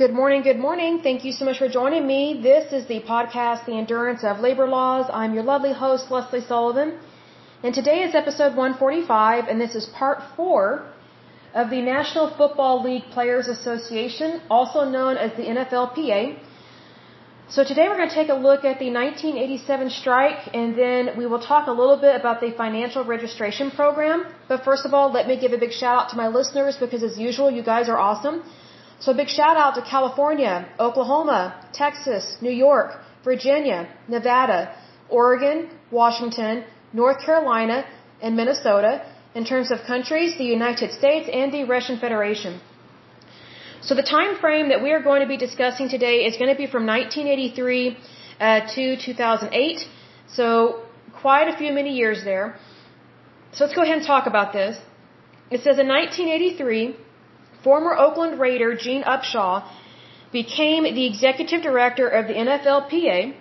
Good morning, good morning. Thank you so much for joining me. This is the podcast, The Endurance of Labor Laws. I'm your lovely host, Lesley Sullivan. And today is episode 145, and this is part four of the National Football League Players Association, also known as the NFLPA. So today we're going to take a look at the 1987 strike and then we will talk a little bit about the financial registration program. But first of all, let me give a big shout out to my listeners because as usual, you guys are awesome. So a big shout out to California, Oklahoma, Texas, New York, Virginia, Nevada, Oregon, Washington, North Carolina, and Minnesota. In terms of countries, the United States and the Russian Federation. So the time frame that we are going to be discussing today is going to be from 1983 uh, to 2008. So quite a few many years there. So let's go ahead and talk about this. It says in 1983, former Oakland Raider Gene Upshaw became the executive director of the NFLPA.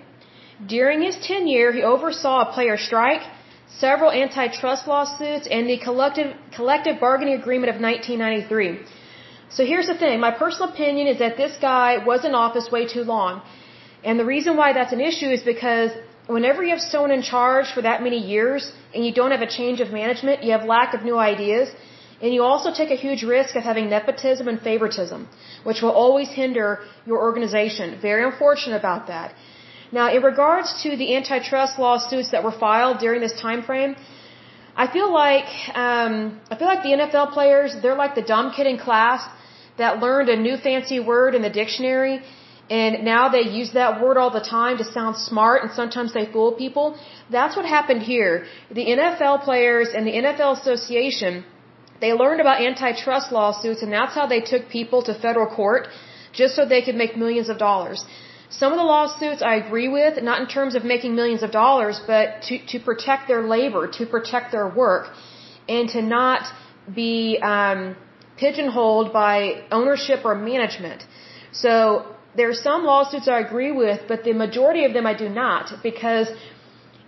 During his tenure, he oversaw a player strike, several antitrust lawsuits, and the collective, collective bargaining agreement of 1993. So here's the thing. My personal opinion is that this guy was in office way too long. And the reason why that's an issue is because whenever you have someone in charge for that many years and you don't have a change of management, you have lack of new ideas, and you also take a huge risk of having nepotism and favoritism, which will always hinder your organization. Very unfortunate about that. Now, in regards to the antitrust lawsuits that were filed during this time frame, I feel like um, I feel like the NFL players they're like the dumb kid in class that learned a new fancy word in the dictionary and now they use that word all the time to sound smart and sometimes they fool people. That's what happened here. The NFL players and the NFL Association, they learned about antitrust lawsuits and that's how they took people to federal court just so they could make millions of dollars. Some of the lawsuits I agree with, not in terms of making millions of dollars, but to, to protect their labor, to protect their work, and to not be um, pigeonholed by ownership or management. So there are some lawsuits I agree with, but the majority of them I do not because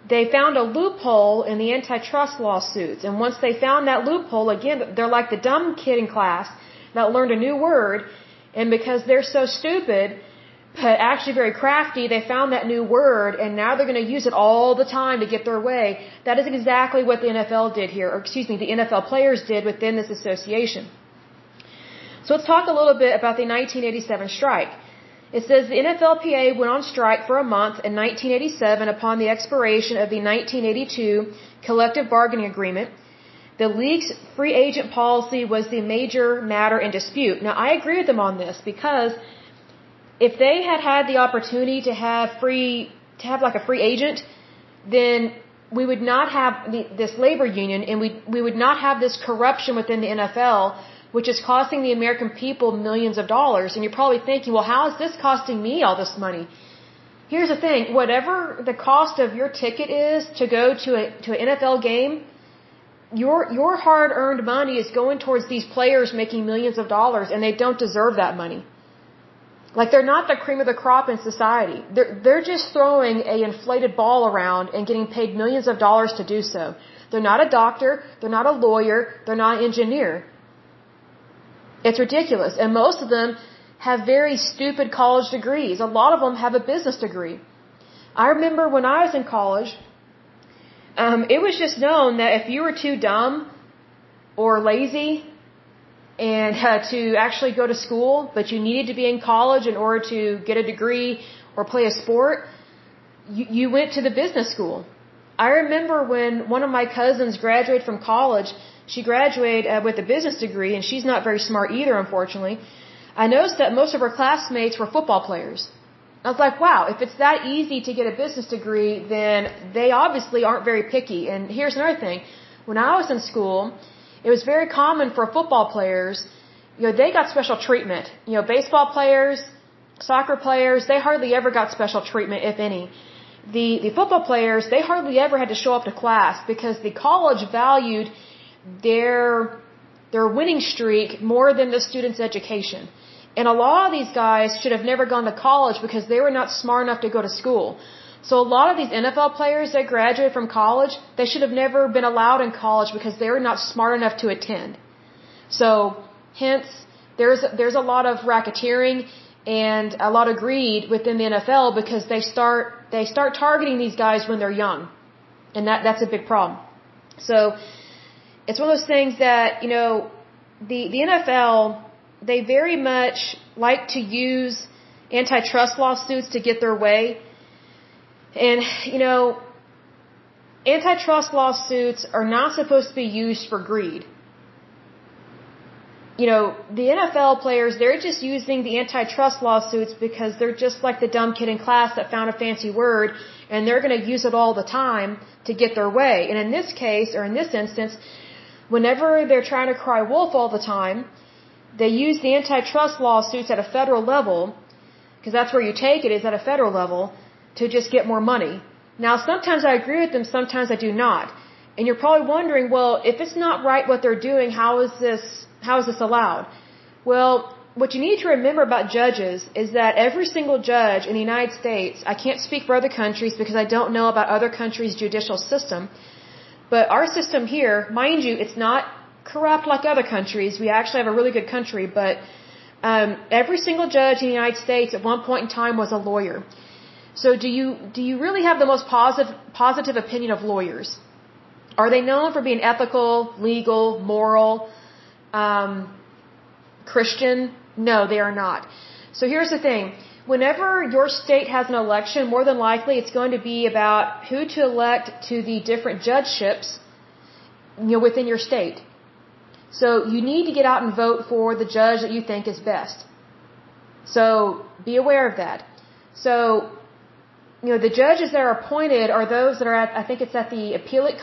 they found a loophole in the antitrust lawsuits. And once they found that loophole, again, they're like the dumb kid in class that learned a new word. And because they're so stupid, but actually very crafty, they found that new word and now they're going to use it all the time to get their way. That is exactly what the NFL did here, or excuse me, the NFL players did within this association. So let's talk a little bit about the 1987 strike. It says the NFLPA went on strike for a month in 1987 upon the expiration of the 1982 collective bargaining agreement. The league's free agent policy was the major matter in dispute. Now, I agree with them on this because if they had had the opportunity to have free, to have like a free agent, then we would not have the, this labor union and we, we would not have this corruption within the NFL which is costing the American people millions of dollars. And you're probably thinking, well, how is this costing me all this money? Here's the thing, whatever the cost of your ticket is to go to a to an NFL game, your your hard-earned money is going towards these players making millions of dollars and they don't deserve that money. Like they're not the cream of the crop in society. They're they're just throwing a inflated ball around and getting paid millions of dollars to do so. They're not a doctor, they're not a lawyer, they're not an engineer. It's ridiculous. And most of them have very stupid college degrees. A lot of them have a business degree. I remember when I was in college, um, it was just known that if you were too dumb or lazy and uh, to actually go to school, but you needed to be in college in order to get a degree or play a sport, you, you went to the business school. I remember when one of my cousins graduated from college, she graduated uh, with a business degree, and she's not very smart either, unfortunately. I noticed that most of her classmates were football players. I was like, wow, if it's that easy to get a business degree, then they obviously aren't very picky. And here's another thing. When I was in school, it was very common for football players, you know, they got special treatment. You know, baseball players, soccer players, they hardly ever got special treatment, if any. The, the football players, they hardly ever had to show up to class because the college valued their their winning streak more than the student's education. And a lot of these guys should have never gone to college because they were not smart enough to go to school. So a lot of these NFL players that graduate from college, they should have never been allowed in college because they were not smart enough to attend. So hence there's there's a lot of racketeering and a lot of greed within the NFL because they start they start targeting these guys when they're young, and that that's a big problem. So it's one of those things that you know the the NFL they very much like to use antitrust lawsuits to get their way, and you know antitrust lawsuits are not supposed to be used for greed you know, the NFL players, they're just using the antitrust lawsuits because they're just like the dumb kid in class that found a fancy word and they're going to use it all the time to get their way. And in this case, or in this instance, whenever they're trying to cry wolf all the time, they use the antitrust lawsuits at a federal level, because that's where you take it, is at a federal level, to just get more money. Now, sometimes I agree with them, sometimes I do not. And you're probably wondering, well, if it's not right what they're doing, how is this how is this allowed? Well, what you need to remember about judges is that every single judge in the United States, I can't speak for other countries because I don't know about other countries' judicial system, but our system here, mind you, it's not corrupt like other countries. We actually have a really good country, but um, every single judge in the United States at one point in time was a lawyer. So do you do you really have the most positive positive opinion of lawyers? Are they known for being ethical, legal, moral? um, Christian? No, they are not. So here's the thing. Whenever your state has an election, more than likely it's going to be about who to elect to the different judgeships you know, within your state. So you need to get out and vote for the judge that you think is best. So be aware of that. So, you know, the judges that are appointed are those that are at, I think it's at the appellate,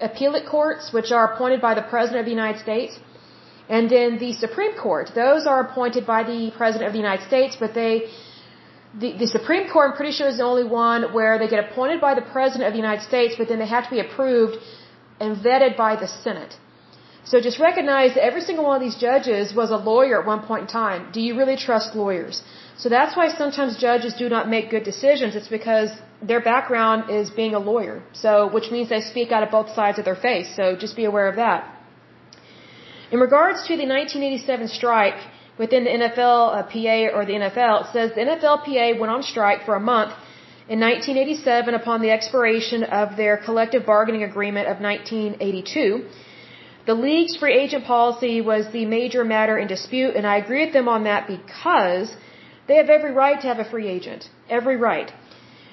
appellate courts, which are appointed by the President of the United States. And then the Supreme Court, those are appointed by the President of the United States, but they, the, the Supreme Court, I'm pretty sure, is the only one where they get appointed by the President of the United States, but then they have to be approved and vetted by the Senate. So just recognize that every single one of these judges was a lawyer at one point in time. Do you really trust lawyers? So that's why sometimes judges do not make good decisions. It's because their background is being a lawyer. So, which means they speak out of both sides of their face. So just be aware of that. In regards to the 1987 strike within the NFLPA uh, or the NFL, it says the NFLPA went on strike for a month in 1987 upon the expiration of their collective bargaining agreement of 1982. The league's free agent policy was the major matter in dispute, and I agree with them on that because they have every right to have a free agent. Every right.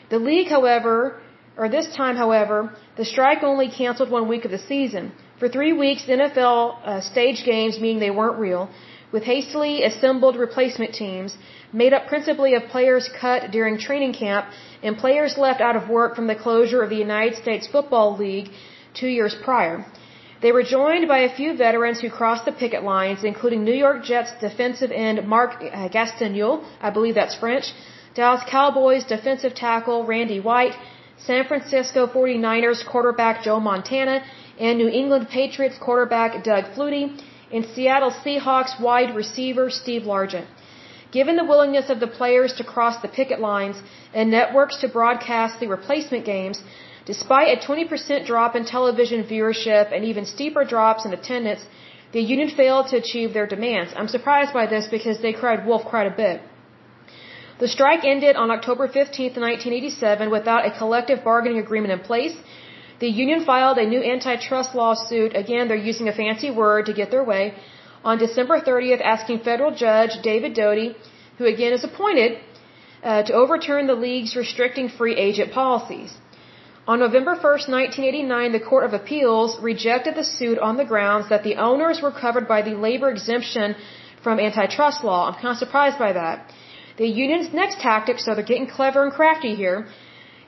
The league, however, or this time, however, the strike only canceled one week of the season. For three weeks, the NFL uh, staged games, meaning they weren't real, with hastily assembled replacement teams made up principally of players cut during training camp and players left out of work from the closure of the United States Football League two years prior. They were joined by a few veterans who crossed the picket lines, including New York Jets defensive end Mark uh, Gastineau, I believe that's French, Dallas Cowboys defensive tackle Randy White, San Francisco 49ers quarterback Joe Montana, and New England Patriots quarterback Doug Flutie and Seattle Seahawks wide receiver Steve Largent. Given the willingness of the players to cross the picket lines and networks to broadcast the replacement games, despite a 20% drop in television viewership and even steeper drops in attendance, the union failed to achieve their demands. I'm surprised by this because they cried wolf quite a bit. The strike ended on October 15, 1987 without a collective bargaining agreement in place the union filed a new antitrust lawsuit. Again, they're using a fancy word to get their way. On December 30th, asking federal judge David Doty, who again is appointed, uh, to overturn the league's restricting free agent policies. On November 1st, 1989, the Court of Appeals rejected the suit on the grounds that the owners were covered by the labor exemption from antitrust law. I'm kind of surprised by that. The union's next tactic, so they're getting clever and crafty here,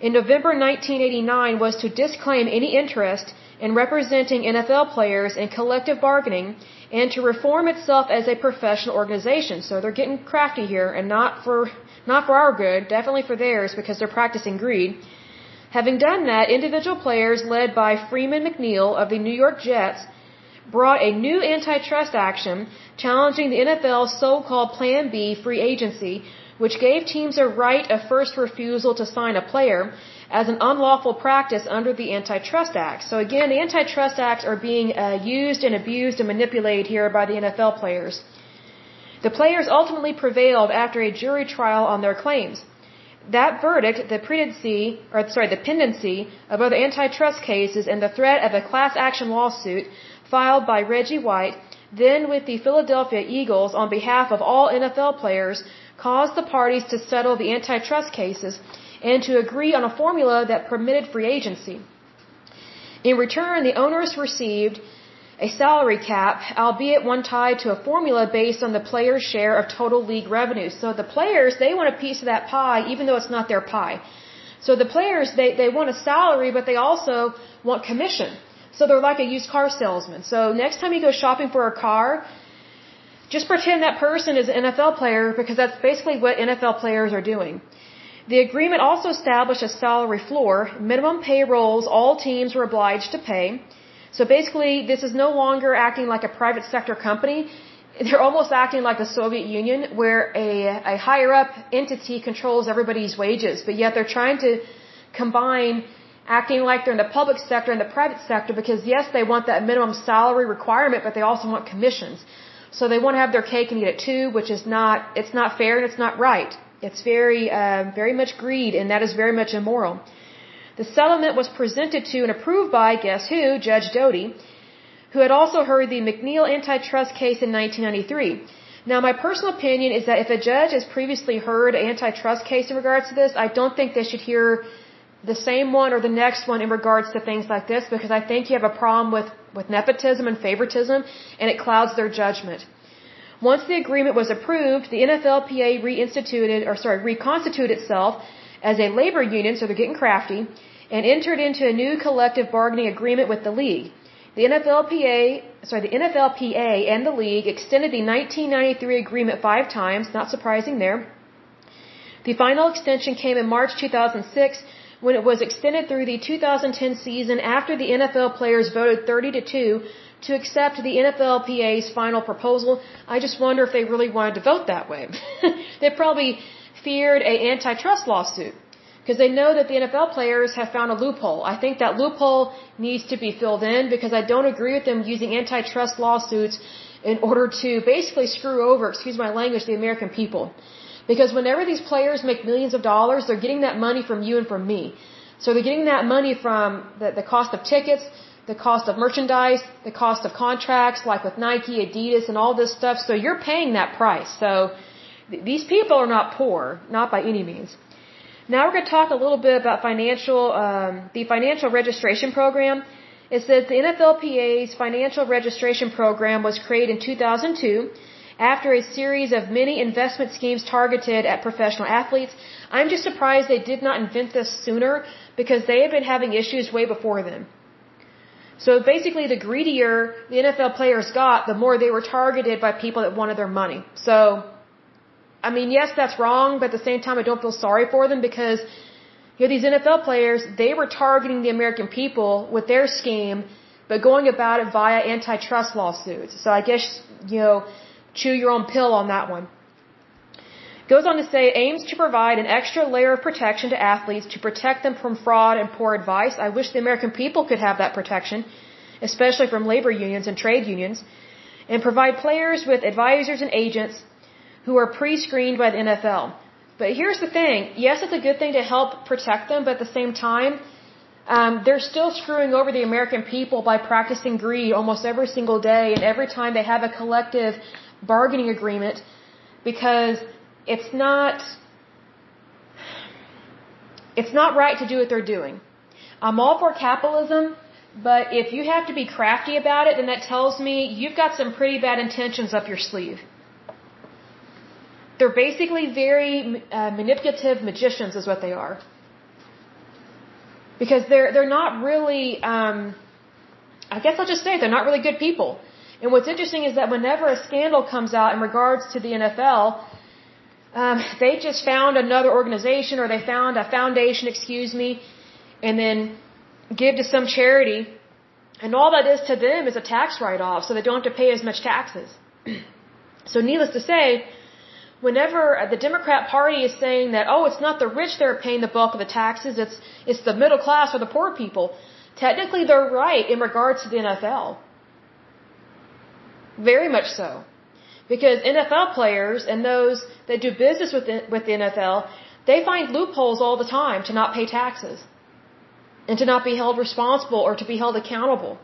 in November 1989 was to disclaim any interest in representing NFL players in collective bargaining and to reform itself as a professional organization. So they're getting crafty here and not for not for our good, definitely for theirs because they're practicing greed. Having done that, individual players led by Freeman McNeil of the New York Jets brought a new antitrust action challenging the NFL's so-called Plan B free agency which gave teams a right of first refusal to sign a player as an unlawful practice under the Antitrust Act. So again, the Antitrust Acts are being uh, used and abused and manipulated here by the NFL players. The players ultimately prevailed after a jury trial on their claims. That verdict, the pendency, or sorry, the pendency of other antitrust cases and the threat of a class action lawsuit filed by Reggie White, then with the Philadelphia Eagles on behalf of all NFL players, caused the parties to settle the antitrust cases and to agree on a formula that permitted free agency. In return, the owners received a salary cap, albeit one tied to a formula based on the player's share of total league revenue. So the players, they want a piece of that pie, even though it's not their pie. So the players, they, they want a salary, but they also want commission. So they're like a used car salesman. So next time you go shopping for a car, just pretend that person is an NFL player because that's basically what NFL players are doing. The agreement also established a salary floor, minimum payrolls all teams were obliged to pay. So basically, this is no longer acting like a private sector company. They're almost acting like the Soviet Union, where a, a higher up entity controls everybody's wages, but yet they're trying to combine acting like they're in the public sector and the private sector because yes, they want that minimum salary requirement, but they also want commissions. So they want to have their cake and eat it too, which is not, it's not fair and it's not right. It's very, uh, very much greed and that is very much immoral. The settlement was presented to and approved by, guess who, Judge Doty, who had also heard the McNeil antitrust case in 1993. Now, my personal opinion is that if a judge has previously heard an antitrust case in regards to this, I don't think they should hear the same one or the next one in regards to things like this because I think you have a problem with, with nepotism and favoritism and it clouds their judgment. Once the agreement was approved, the NFLPA reinstituted, or sorry, reconstituted itself as a labor union, so they're getting crafty, and entered into a new collective bargaining agreement with the league. The NFLPA, sorry, the NFLPA and the league extended the 1993 agreement five times, not surprising there. The final extension came in March 2006 when it was extended through the 2010 season after the NFL players voted 30 to 2 to accept the NFLPA's final proposal. I just wonder if they really wanted to vote that way. they probably feared a antitrust lawsuit because they know that the NFL players have found a loophole. I think that loophole needs to be filled in because I don't agree with them using antitrust lawsuits in order to basically screw over, excuse my language, the American people. Because whenever these players make millions of dollars, they're getting that money from you and from me. So they're getting that money from the, the cost of tickets, the cost of merchandise, the cost of contracts, like with Nike, Adidas, and all this stuff. So you're paying that price. So these people are not poor, not by any means. Now we're going to talk a little bit about financial, um, the financial registration program. It says the NFLPA's financial registration program was created in 2002 after a series of many investment schemes targeted at professional athletes. I'm just surprised they did not invent this sooner because they had been having issues way before them. So basically, the greedier the NFL players got, the more they were targeted by people that wanted their money. So I mean, yes, that's wrong, but at the same time, I don't feel sorry for them because you know these NFL players they were targeting the American people with their scheme, but going about it via antitrust lawsuits. So I guess you know, chew your own pill on that one. Goes on to say aims to provide an extra layer of protection to athletes to protect them from fraud and poor advice. I wish the American people could have that protection, especially from labor unions and trade unions, and provide players with advisors and agents who are pre-screened by the NFL. But here's the thing. Yes, it's a good thing to help protect them, but at the same time, um, they're still screwing over the American people by practicing greed almost every single day and every time they have a collective bargaining agreement because it's not it's not right to do what they're doing. I'm all for capitalism, but if you have to be crafty about it, then that tells me you've got some pretty bad intentions up your sleeve. They're basically very uh, manipulative magicians, is what they are. Because they're they're not really. Um, I guess I'll just say they're not really good people. And what's interesting is that whenever a scandal comes out in regards to the NFL, um, they just found another organization or they found a foundation, excuse me, and then give to some charity. And all that is to them is a tax write off, so they don't have to pay as much taxes. so, needless to say, whenever the Democrat Party is saying that, oh, it's not the rich that are paying the bulk of the taxes, it's, it's the middle class or the poor people, technically they're right in regards to the NFL. Very much so. Because NFL players and those that do business with the, with the NFL, they find loopholes all the time to not pay taxes and to not be held responsible or to be held accountable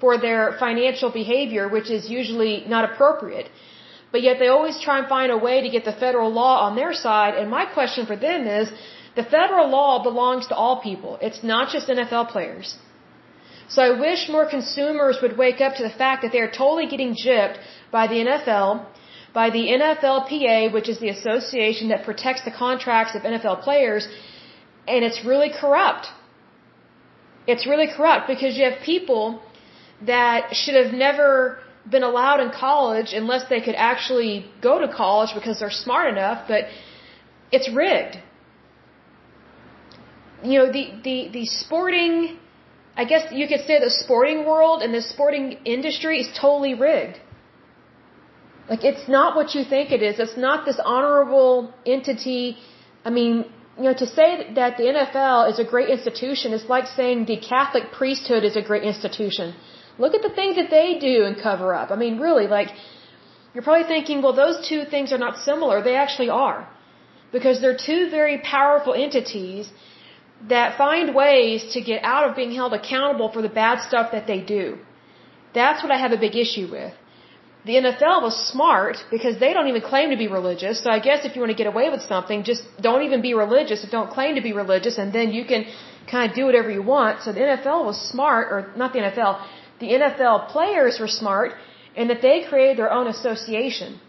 for their financial behavior, which is usually not appropriate. But yet they always try and find a way to get the federal law on their side. And my question for them is, the federal law belongs to all people. It's not just NFL players. So I wish more consumers would wake up to the fact that they are totally getting gypped by the NFL, by the NFLPA, which is the association that protects the contracts of NFL players, and it's really corrupt. It's really corrupt because you have people that should have never been allowed in college unless they could actually go to college because they're smart enough, but it's rigged. You know, the, the, the sporting, I guess you could say the sporting world and the sporting industry is totally rigged. Like, it's not what you think it is. It's not this honorable entity. I mean, you know, to say that the NFL is a great institution is like saying the Catholic priesthood is a great institution. Look at the things that they do and cover up. I mean, really, like, you're probably thinking, well, those two things are not similar. They actually are. Because they're two very powerful entities that find ways to get out of being held accountable for the bad stuff that they do. That's what I have a big issue with. The NFL was smart because they don't even claim to be religious. So I guess if you want to get away with something, just don't even be religious don't claim to be religious and then you can kind of do whatever you want. So the NFL was smart, or not the NFL, the NFL players were smart and that they created their own association.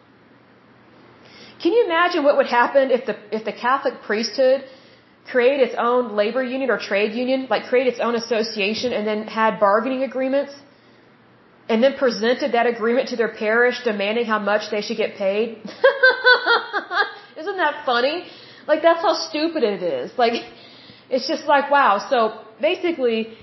Can you imagine what would happen if the if the Catholic priesthood created its own labor union or trade union, like created its own association and then had bargaining agreements and then presented that agreement to their parish demanding how much they should get paid? Isn't that funny? Like that's how stupid it is. Like it's just like wow. So basically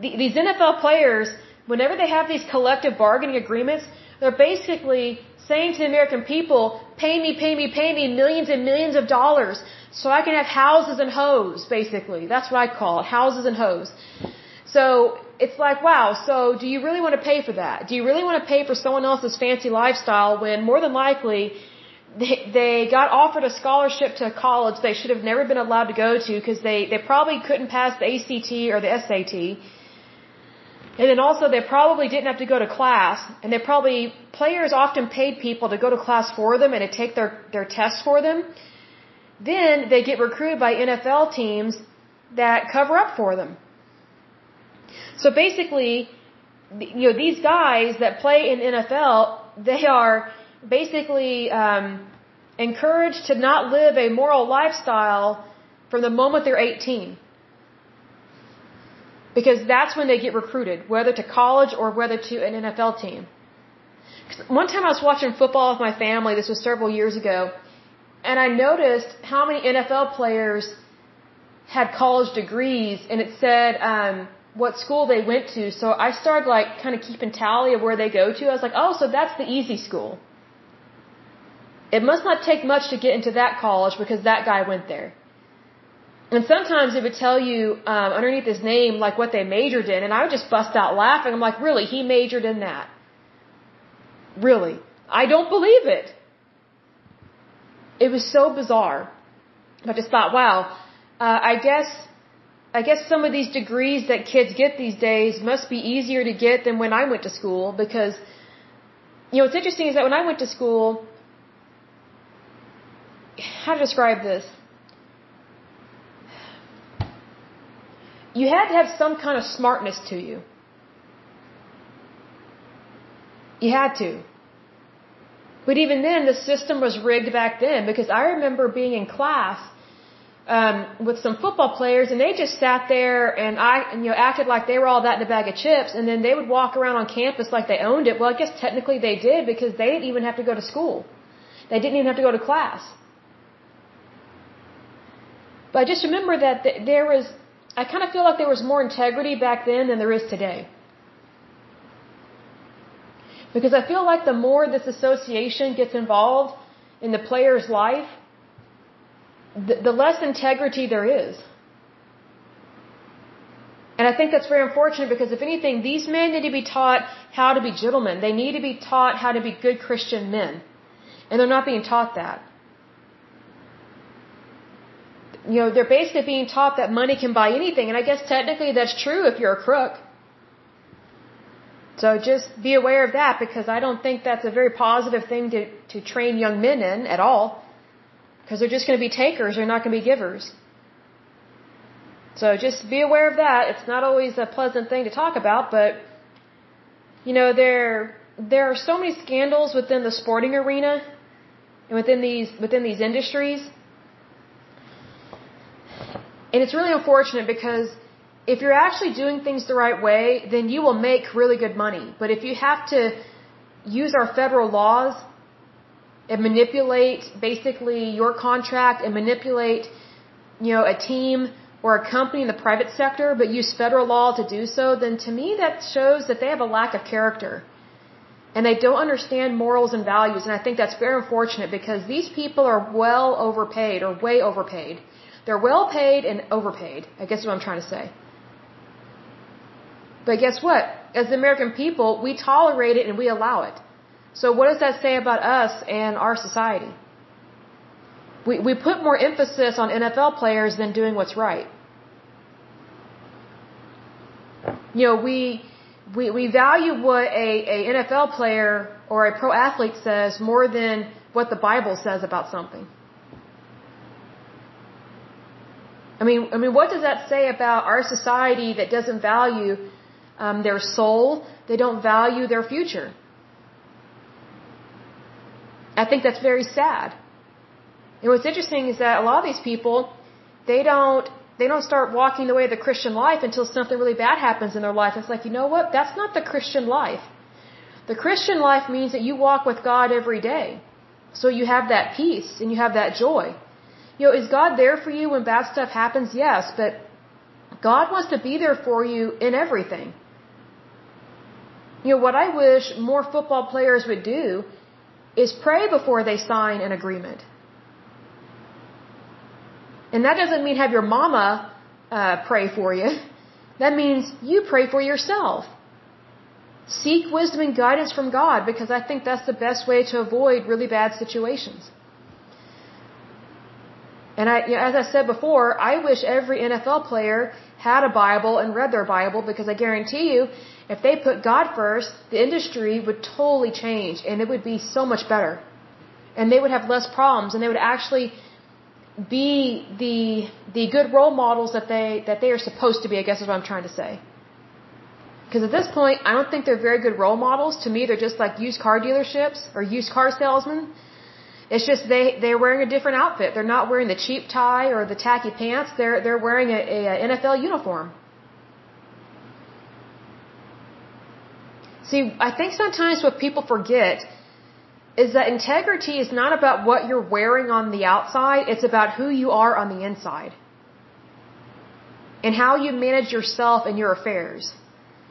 the, these NFL players whenever they have these collective bargaining agreements, they're basically saying to the American people, pay me, pay me, pay me millions and millions of dollars so I can have houses and hoes, basically. That's what I call it, houses and hoes. So it's like, wow, so do you really want to pay for that? Do you really want to pay for someone else's fancy lifestyle when more than likely they, they got offered a scholarship to a college they should have never been allowed to go to because they, they probably couldn't pass the ACT or the SAT and then also they probably didn't have to go to class and they probably players often paid people to go to class for them and to take their their tests for them. Then they get recruited by NFL teams that cover up for them. So basically, you know, these guys that play in NFL, they are basically um, encouraged to not live a moral lifestyle from the moment they're 18 because that's when they get recruited, whether to college or whether to an NFL team. One time I was watching football with my family, this was several years ago, and I noticed how many NFL players had college degrees, and it said um, what school they went to. So I started like kind of keeping tally of where they go to. I was like, oh, so that's the easy school. It must not take much to get into that college because that guy went there. And sometimes it would tell you um, underneath his name like what they majored in, and I would just bust out laughing. I'm like, really? He majored in that? Really? I don't believe it. It was so bizarre. I just thought, wow. Uh, I guess, I guess some of these degrees that kids get these days must be easier to get than when I went to school because, you know, what's interesting is that when I went to school, how to describe this? you had to have some kind of smartness to you. You had to. But even then, the system was rigged back then because I remember being in class um, with some football players, and they just sat there and I, you know, acted like they were all that in a bag of chips, and then they would walk around on campus like they owned it. Well, I guess technically they did because they didn't even have to go to school. They didn't even have to go to class. But I just remember that th- there was I kind of feel like there was more integrity back then than there is today. Because I feel like the more this association gets involved in the player's life, the, the less integrity there is. And I think that's very unfortunate because if anything, these men need to be taught how to be gentlemen. They need to be taught how to be good Christian men. And they're not being taught that. You know, they're basically being taught that money can buy anything. And I guess technically that's true if you're a crook. So just be aware of that because I don't think that's a very positive thing to, to train young men in at all. Because they're just going to be takers, they're not going to be givers. So just be aware of that. It's not always a pleasant thing to talk about, but you know, there there are so many scandals within the sporting arena and within these within these industries. And it's really unfortunate because if you're actually doing things the right way, then you will make really good money. But if you have to use our federal laws and manipulate basically your contract and manipulate, you know, a team or a company in the private sector, but use federal law to do so, then to me that shows that they have a lack of character. And they don't understand morals and values. And I think that's very unfortunate because these people are well overpaid or way overpaid. They're well paid and overpaid, I guess is what I'm trying to say. But guess what? As the American people, we tolerate it and we allow it. So what does that say about us and our society? We, we put more emphasis on NFL players than doing what's right. You know, we, we, we value what a, a NFL player or a pro athlete says more than what the Bible says about something. I mean, I mean, what does that say about our society that doesn't value um, their soul. They don't value their future. I think that's very sad. And what's interesting is that a lot of these people, they don't they don't start walking the way of the Christian life until something really bad happens in their life. It's like, you know what? That's not the Christian life. The Christian life means that you walk with God every day. So you have that peace and you have that joy. You know, is God there for you when bad stuff happens? Yes, but God wants to be there for you in everything. You know, what I wish more football players would do is pray before they sign an agreement. And that doesn't mean have your mama uh, pray for you. That means you pray for yourself. Seek wisdom and guidance from God because I think that's the best way to avoid really bad situations. And I, you know, as I said before, I wish every NFL player had a Bible and read their Bible because I guarantee you, if they put God first, the industry would totally change and it would be so much better. And they would have less problems and they would actually be the the good role models that they that they are supposed to be, I guess is what I'm trying to say. Because at this point, I don't think they're very good role models. To me, they're just like used car dealerships or used car salesmen. It's just they they're wearing a different outfit. They're not wearing the cheap tie or the tacky pants. They're they're wearing a, a NFL uniform. See, I think sometimes what people forget is that integrity is not about what you're wearing on the outside, it's about who you are on the inside. And how you manage yourself and your affairs.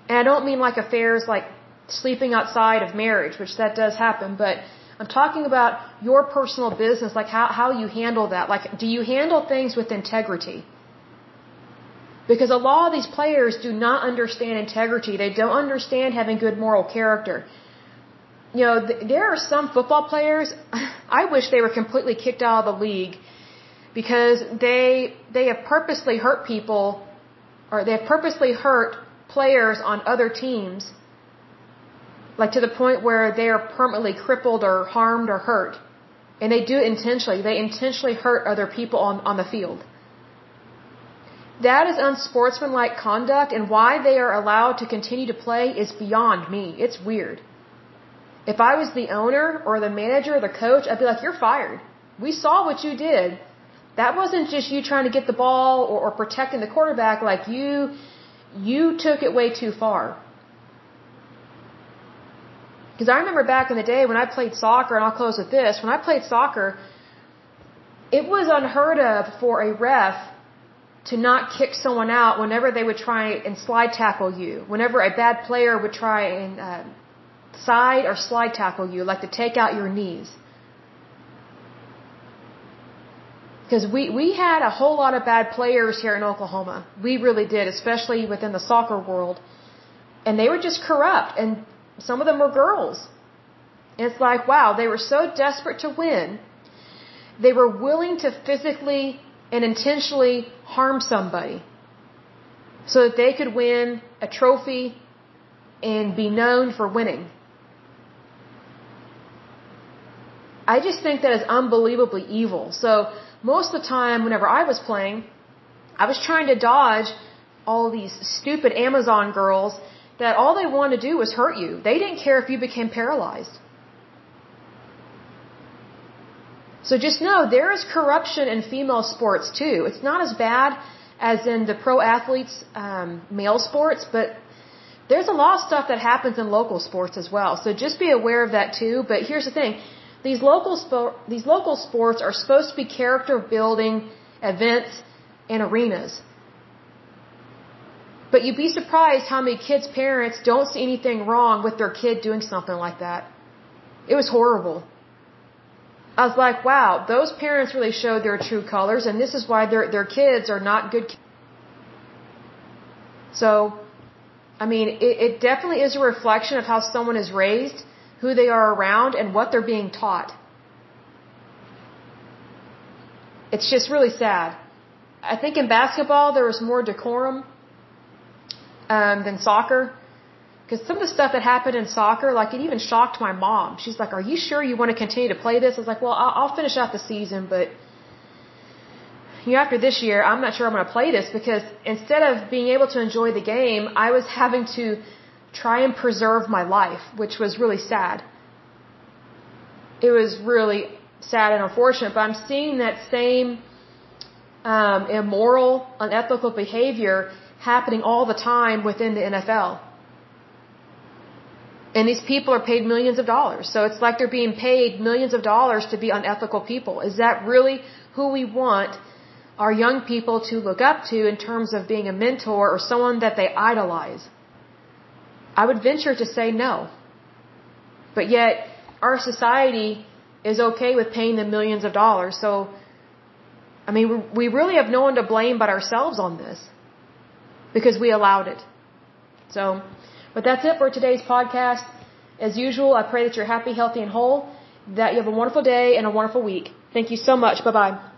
And I don't mean like affairs like sleeping outside of marriage, which that does happen, but I'm talking about your personal business, like how, how you handle that. Like, do you handle things with integrity? Because a lot of these players do not understand integrity. They don't understand having good moral character. You know, th there are some football players, I wish they were completely kicked out of the league because they, they have purposely hurt people or they have purposely hurt players on other teams like to the point where they are permanently crippled or harmed or hurt. And they do it intentionally. They intentionally hurt other people on, on the field. That is unsportsmanlike conduct, and why they are allowed to continue to play is beyond me. It's weird. If I was the owner or the manager or the coach, I'd be like, you're fired. We saw what you did. That wasn't just you trying to get the ball or, or protecting the quarterback. Like you, you took it way too far. Because I remember back in the day when I played soccer, and I'll close with this. When I played soccer, it was unheard of for a ref to not kick someone out whenever they would try and slide tackle you. Whenever a bad player would try and uh, side or slide tackle you, like to take out your knees. Because we, we had a whole lot of bad players here in Oklahoma. We really did, especially within the soccer world. And they were just corrupt. And some of them were girls. And it's like, wow, they were so desperate to win. They were willing to physically and intentionally harm somebody so that they could win a trophy and be known for winning. I just think that is unbelievably evil. So most of the time, whenever I was playing, I was trying to dodge all these stupid Amazon girls that all they wanted to do was hurt you. They didn't care if you became paralyzed. So just know there is corruption in female sports too. It's not as bad as in the pro athletes, um, male sports, but there's a lot of stuff that happens in local sports as well. So just be aware of that too. But here's the thing. These local, spo- these local sports are supposed to be character building events and arenas. But you'd be surprised how many kids' parents don't see anything wrong with their kid doing something like that. It was horrible. I was like, wow, those parents really showed their true colors, and this is why their their kids are not good. Kids. So, I mean, it, it definitely is a reflection of how someone is raised, who they are around, and what they're being taught. It's just really sad. I think in basketball there was more decorum um, than soccer. Because some of the stuff that happened in soccer, like it even shocked my mom. She's like, "Are you sure you want to continue to play this?" I was like, "Well, I'll, finish out the season, but you know, after this year, I'm not sure I'm going to play this because instead of being able to enjoy the game, I was having to try and preserve my life, which was really sad. It was really sad and unfortunate. But I'm seeing that same um, immoral, unethical behavior happening all the time within the NFL. And these people are paid millions of dollars. So it's like they're being paid millions of dollars to be unethical people. Is that really who we want our young people to look up to in terms of being a mentor or someone that they idolize? I would venture to say no. But yet, our society is okay with paying them millions of dollars. So, I mean, we really have no one to blame but ourselves on this because we allowed it. So, but that's it for today's podcast. As usual, I pray that you're happy, healthy, and whole, that you have a wonderful day and a wonderful week. Thank you so much. Bye bye.